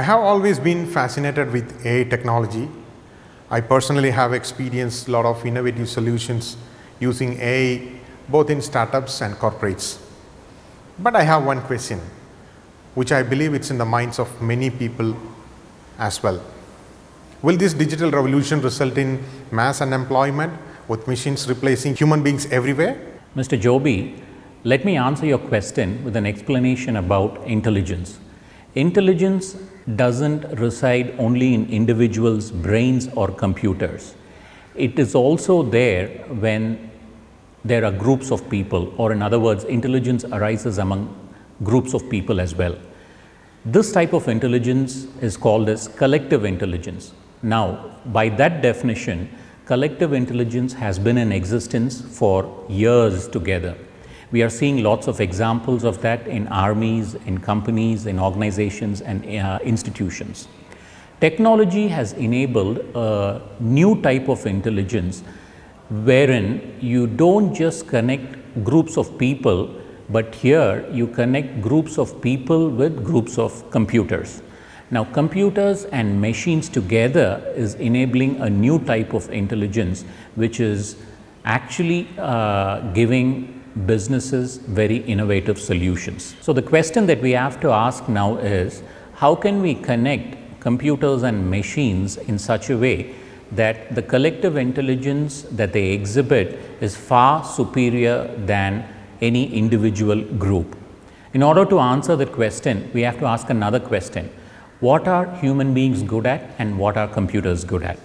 I have always been fascinated with AI technology. I personally have experienced a lot of innovative solutions using AI both in startups and corporates. But I have one question, which I believe it's in the minds of many people as well. Will this digital revolution result in mass unemployment with machines replacing human beings everywhere? Mr. Joby, let me answer your question with an explanation about intelligence. Intelligence doesn't reside only in individuals' brains or computers. It is also there when there are groups of people, or in other words, intelligence arises among groups of people as well. This type of intelligence is called as collective intelligence. Now, by that definition, collective intelligence has been in existence for years together. We are seeing lots of examples of that in armies, in companies, in organizations and uh, institutions. Technology has enabled a new type of intelligence wherein you don't just connect groups of people, but here you connect groups of people with groups of computers. Now, computers and machines together is enabling a new type of intelligence, which is actually uh, giving businesses very innovative solutions. So, the question that we have to ask now is how can we connect computers and machines in such a way that the collective intelligence that they exhibit is far superior than any individual group. In order to answer that question, we have to ask another question. What are human beings good at and what are computers good at?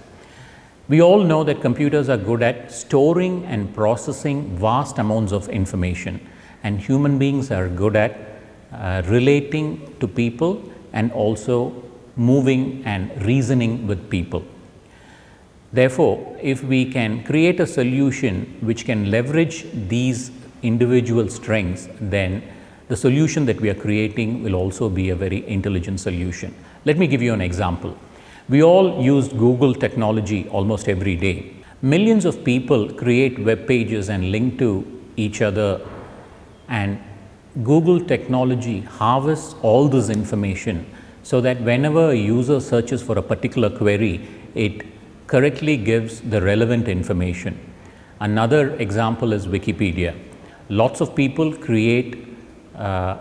We all know that computers are good at storing and processing vast amounts of information and human beings are good at uh, relating to people and also moving and reasoning with people. Therefore, if we can create a solution which can leverage these individual strengths, then the solution that we are creating will also be a very intelligent solution. Let me give you an example. We all use Google technology almost every day. Millions of people create web pages and link to each other and Google technology harvests all this information so that whenever a user searches for a particular query, it correctly gives the relevant information. Another example is Wikipedia. Lots of people create uh,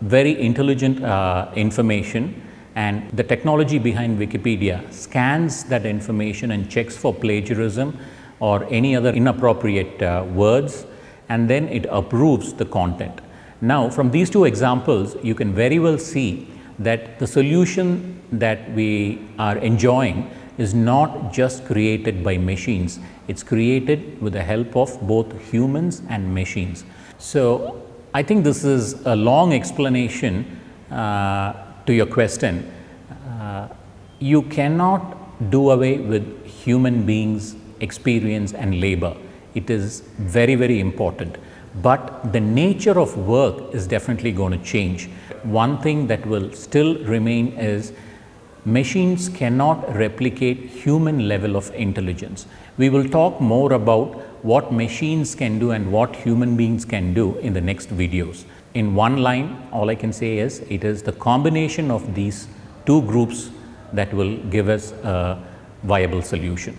very intelligent uh, information and the technology behind Wikipedia scans that information and checks for plagiarism or any other inappropriate uh, words and then it approves the content. Now, from these two examples, you can very well see that the solution that we are enjoying is not just created by machines, it is created with the help of both humans and machines. So, I think this is a long explanation uh, to your question, uh, you cannot do away with human beings' experience and labor. It is very, very important. But the nature of work is definitely going to change. One thing that will still remain is machines cannot replicate human level of intelligence. We will talk more about what machines can do and what human beings can do in the next videos. In one line, all I can say is it is the combination of these two groups that will give us a viable solution.